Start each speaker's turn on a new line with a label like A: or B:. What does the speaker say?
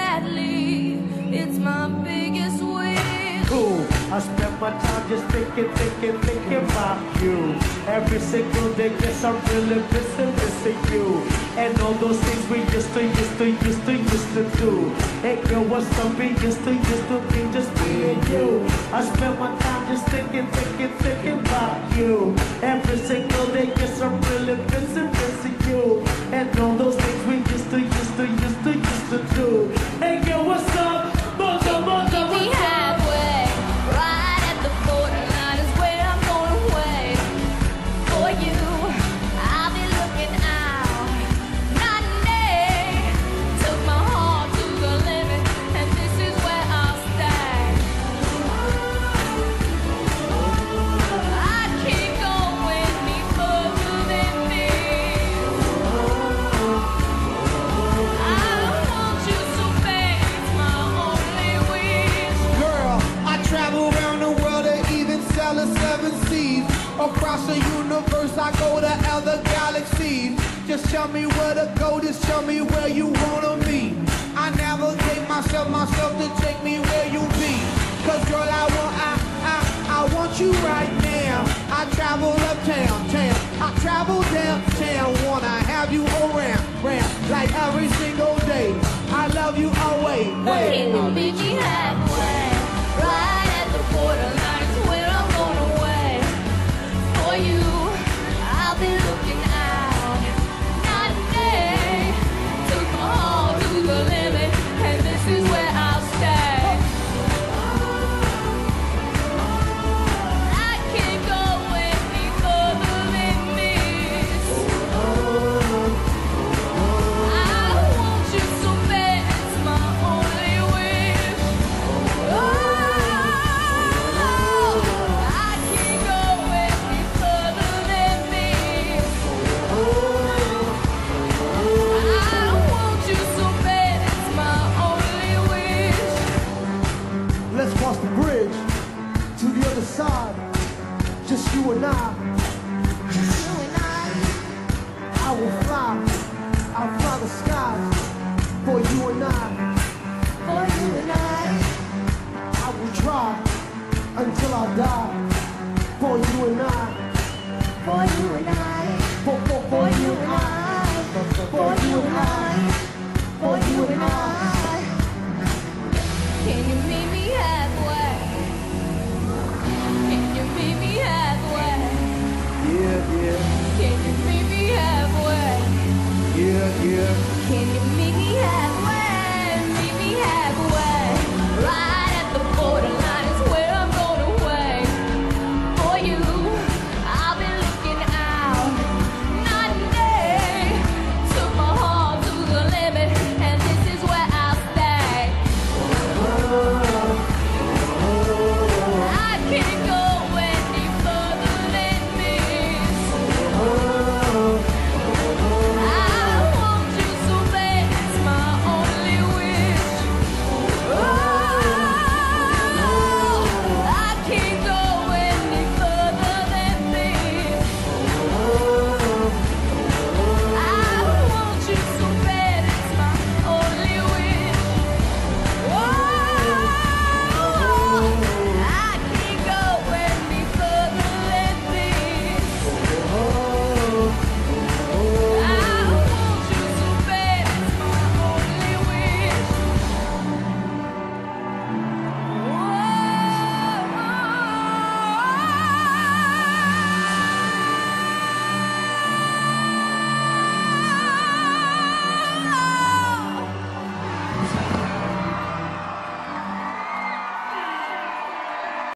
A: badly. It's my biggest wish. Cool. I spend my time just thinking, thinking, thinking about you. Every single day, guess I'm really missing, missing you. And all those things we used to, used to, used to, used to do. And girl, what's up? We used to, used to be just me and you. I spend my time just thinking, thinking, thinking about you. Every single day, guess I'm really missing, missing you. And all those things we used to, used to, used to, used to do.
B: Across the universe, I go to other galaxies. Just tell me where to go, just tell me where you wanna be. I navigate myself, myself to take me where you be. Cause girl, I want, I, I, I want you right now. I travel uptown, town. I travel downtown, wanna have you around, round, like every single day. I love you always.
C: Can you meet me halfway? Just you and I.
D: Just You and I,
C: I
D: will fly. I'll fly the skies for you and I.
C: for you and I,
D: I will try until I die for you and I.
C: for you and I. Yeah. Can you meet me halfway?